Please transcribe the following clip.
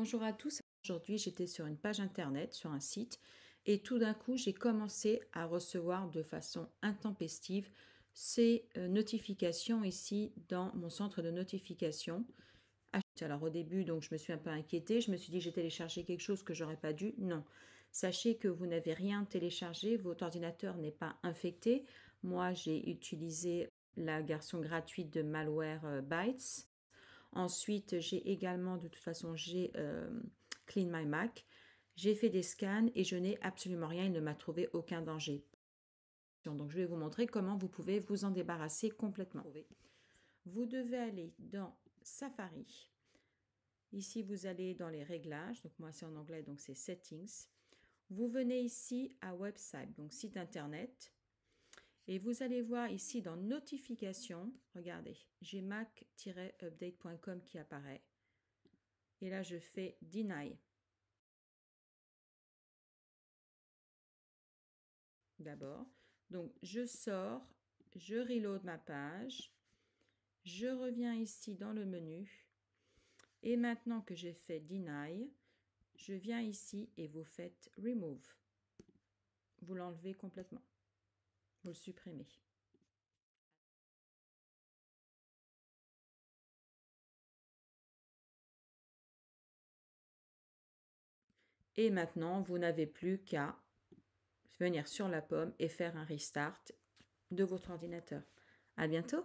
Bonjour à tous. Aujourd'hui, j'étais sur une page internet, sur un site, et tout d'un coup, j'ai commencé à recevoir de façon intempestive ces euh, notifications ici dans mon centre de notification. Alors au début, donc je me suis un peu inquiétée, je me suis dit j'ai téléchargé quelque chose que j'aurais pas dû. Non. Sachez que vous n'avez rien téléchargé, votre ordinateur n'est pas infecté. Moi, j'ai utilisé la version gratuite de Malware euh, Bytes. Ensuite, j'ai également, de toute façon, j'ai euh, Clean My Mac. J'ai fait des scans et je n'ai absolument rien, il ne m'a trouvé aucun danger. Donc, je vais vous montrer comment vous pouvez vous en débarrasser complètement. Vous devez aller dans Safari. Ici, vous allez dans les réglages. Donc, moi, c'est en anglais, donc c'est Settings. Vous venez ici à Website, donc site internet. Et vous allez voir ici dans Notifications, regardez, j'ai mac-update.com qui apparaît. Et là, je fais Deny. D'abord. Donc, je sors, je reload ma page, je reviens ici dans le menu. Et maintenant que j'ai fait Deny, je viens ici et vous faites Remove. Vous l'enlevez complètement. Vous le supprimez. Et maintenant, vous n'avez plus qu'à venir sur la pomme et faire un restart de votre ordinateur. À bientôt